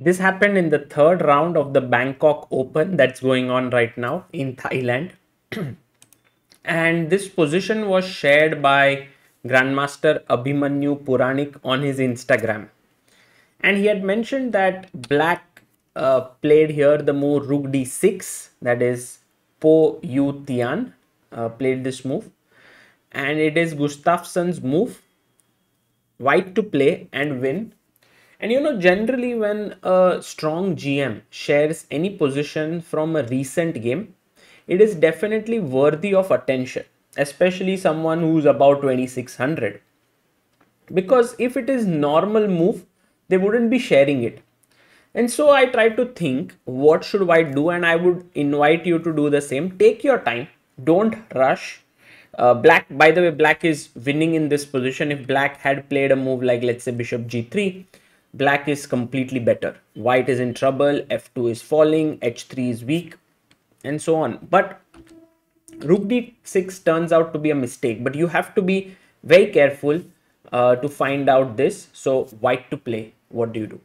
This happened in the third round of the Bangkok Open that's going on right now in Thailand. and this position was shared by Grandmaster Abhimanyu Puranik on his Instagram. And he had mentioned that black uh, played here the move Rook d6, that is Poh Yu Tian uh, played this move. And it is Gustafsson's move, white to play and win and you know, generally when a strong GM shares any position from a recent game, it is definitely worthy of attention, especially someone who's about 2600. Because if it is normal move, they wouldn't be sharing it. And so I try to think, what should I do? And I would invite you to do the same. Take your time. Don't rush. Uh, black, by the way, black is winning in this position. If black had played a move like, let's say, bishop g3, black is completely better. White is in trouble f2 is falling h3 is weak and so on. But rook d6 turns out to be a mistake but you have to be very careful uh, to find out this. So white to play. What do you do?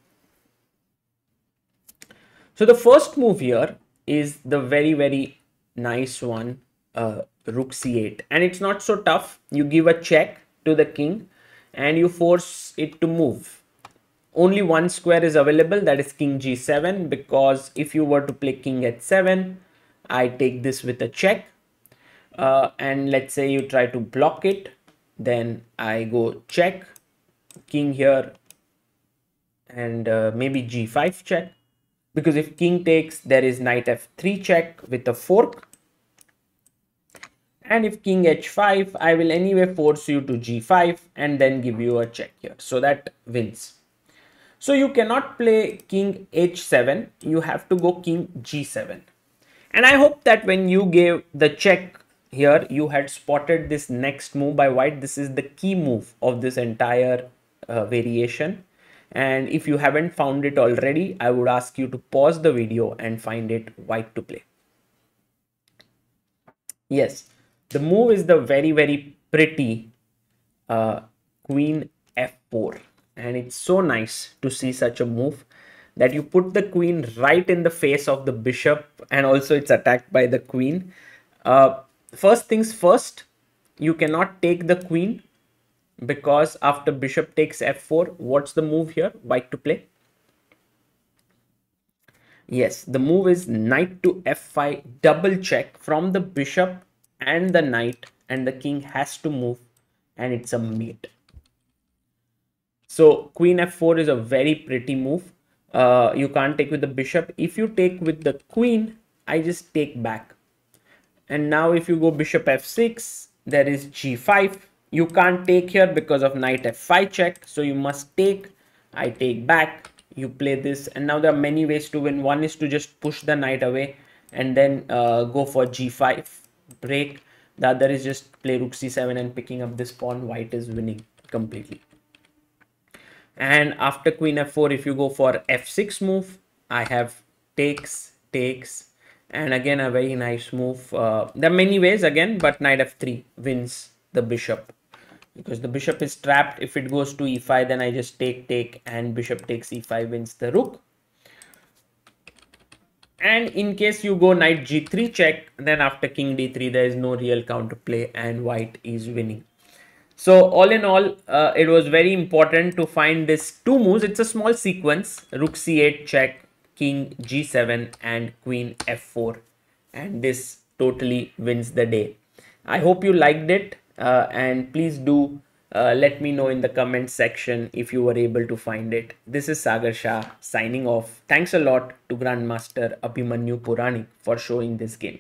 So the first move here is the very very nice one uh, rook c8 and it's not so tough. You give a check to the king and you force it to move only one square is available that is king g7 because if you were to play king h7 I take this with a check. Uh, and let's say you try to block it then I go check king here and uh, maybe g5 check. Because if king takes there is knight f3 check with a fork. And if king h5 I will anyway force you to g5 and then give you a check here. So that wins so you cannot play king h7, you have to go king g7. And I hope that when you gave the check here, you had spotted this next move by white. This is the key move of this entire uh, variation. And if you haven't found it already, I would ask you to pause the video and find it white to play. Yes, the move is the very, very pretty uh, queen f4 and it's so nice to see such a move that you put the queen right in the face of the bishop and also it's attacked by the queen. Uh, first things first, you cannot take the queen because after bishop takes f4, what's the move here? White to play. Yes, the move is knight to f5, double check from the bishop and the knight and the king has to move and it's a mate. So queen f4 is a very pretty move. Uh, you can't take with the bishop. If you take with the queen, I just take back. And now if you go bishop f6, there is g5. You can't take here because of knight f5 check. So you must take. I take back. You play this. And now there are many ways to win. One is to just push the knight away and then uh, go for g5 break. The other is just play rook c7 and picking up this pawn. White is winning completely and after queen f4 if you go for f6 move i have takes takes. And again a very nice move uh, there are many ways again but knight f3 wins the bishop. Because the bishop is trapped. If it goes to e5 then i just take take and bishop takes e5 wins the rook. And in case you go knight g3 check then after king d3 there is no real counterplay and white is winning so all in all, uh, it was very important to find this two moves. It's a small sequence, rook c8 check, king g7 and queen f4. And this totally wins the day. I hope you liked it uh, and please do uh, let me know in the comment section if you were able to find it. This is Sagar Shah signing off. Thanks a lot to Grandmaster Abhimanyu Puranik for showing this game.